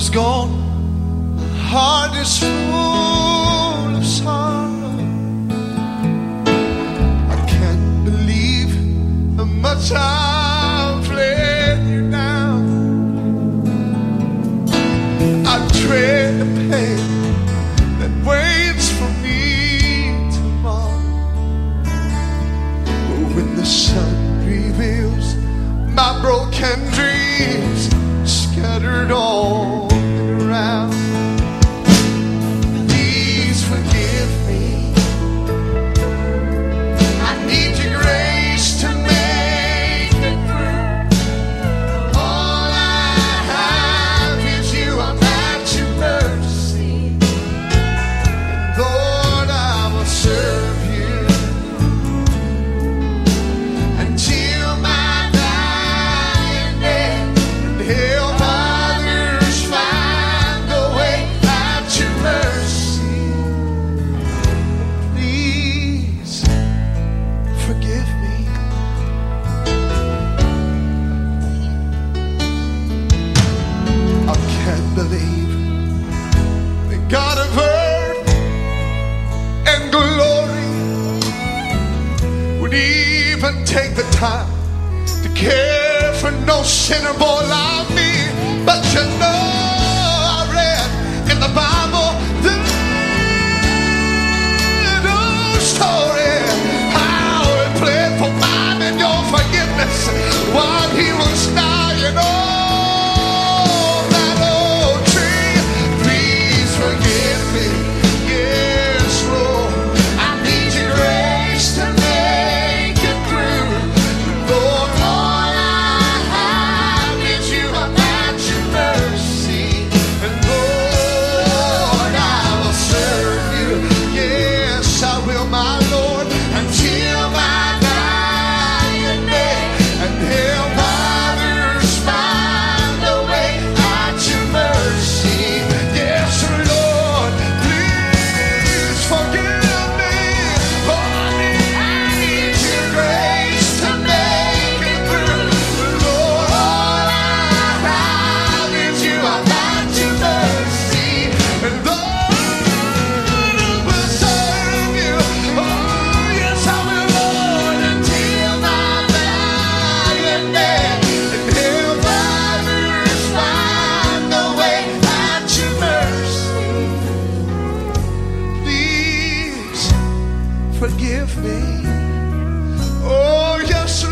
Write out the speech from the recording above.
is gone, my heart is full of sorrow. I can't believe how much I've let you down. I dread the pain that waits for me tomorrow. But when the sun reveals my broken dreams. take the time to care for no sinner boy like me. But you know, I read in the Bible the little story how it played for mine and your forgiveness. forgive me. Oh, yes,